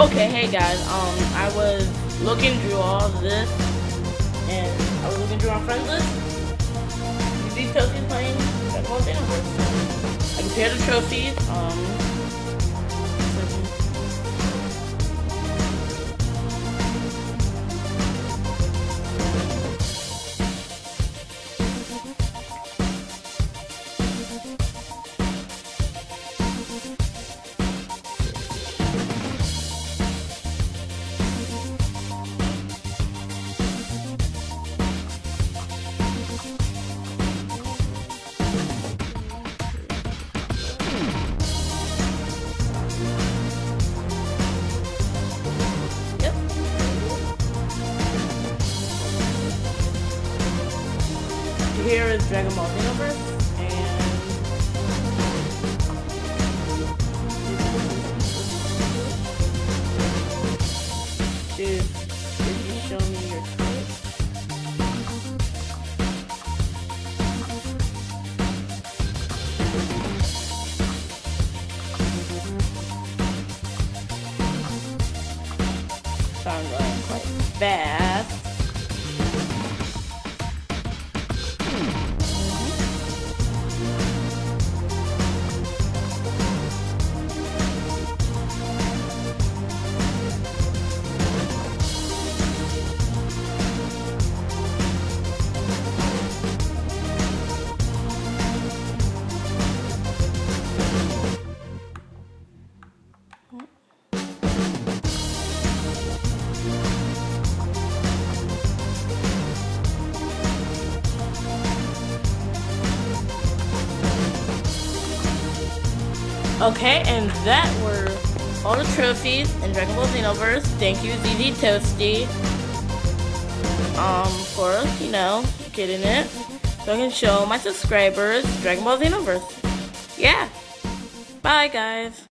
Okay, hey guys, um, I was looking through all this, and I was looking through my friends list. These trophies playing. I compared the trophies, um, here is Dragon Ball Xenoverse, dude, you show me your? Sounds like quite Okay, and that were all the trophies in Dragon Ball Xenoverse. Thank you, zZToastie, um, for, you know, getting it. So I can show my subscribers Dragon Ball Xenoverse. Yeah. Bye, guys.